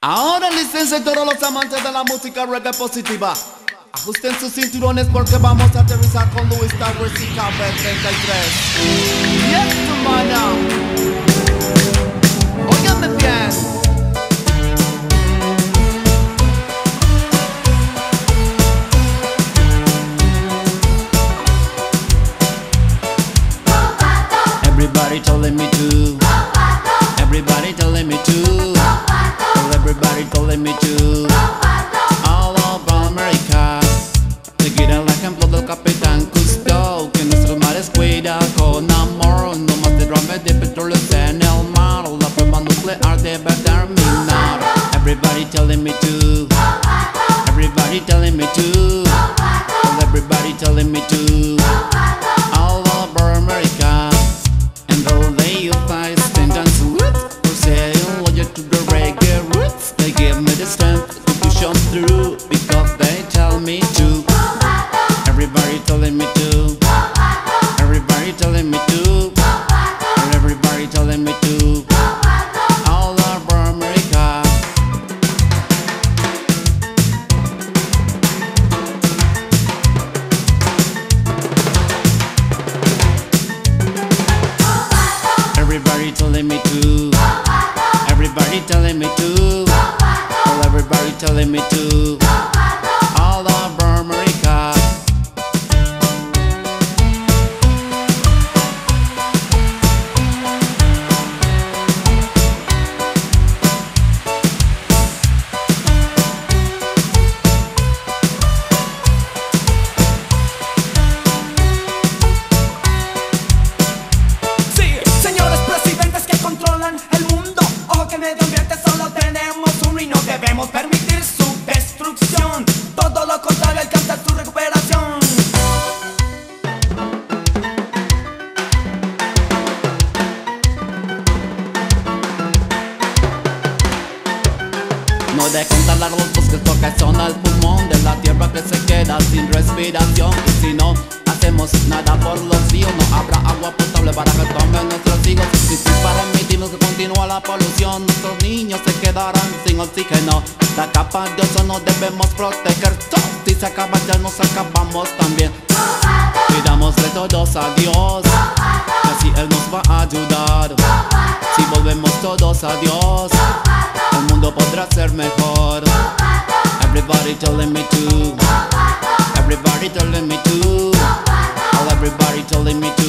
Ahora licencia todos los amantes de la música reggae positiva. Ajusten sus cinturones porque vamos a aterrizar con Louis Towers y KB33. Yes, hermana. Óigame bien. Everybody telling me to. Everybody telling me to. Everybody telling me to. All over America. Seguir el ejemplo del capitán Cousteau. Que nuestros mares cuida con amor. No más derrame de petróleo en el mar. La prueba nuclear debe terminar. Everybody telling me to. Everybody telling me to. Everybody telling me to. Telling me to. Everybody telling me to. Well, everybody telling me to. Permitir su destrucción. Todo lo contrario, alcanzar su recuperación. No dejen talar los bosques porque son el pulmón de la tierra que se queda sin respiración. Y si no hacemos nada por los ríos, no habrá agua potable para que tomen nuestros hijos. Y si permitimos que continúe la polución, nuestros niños se quedarán sin oxígeno. La capa de ozono debemos proteger. Si se acaba ya nos acabamos también. Pidámosle todos a Dios, que así Él nos va a ayudar. Si volvemos todos a Dios, el mundo podrá ser mejor. Everybody telling me to. Everybody telling me to. All everybody telling me to.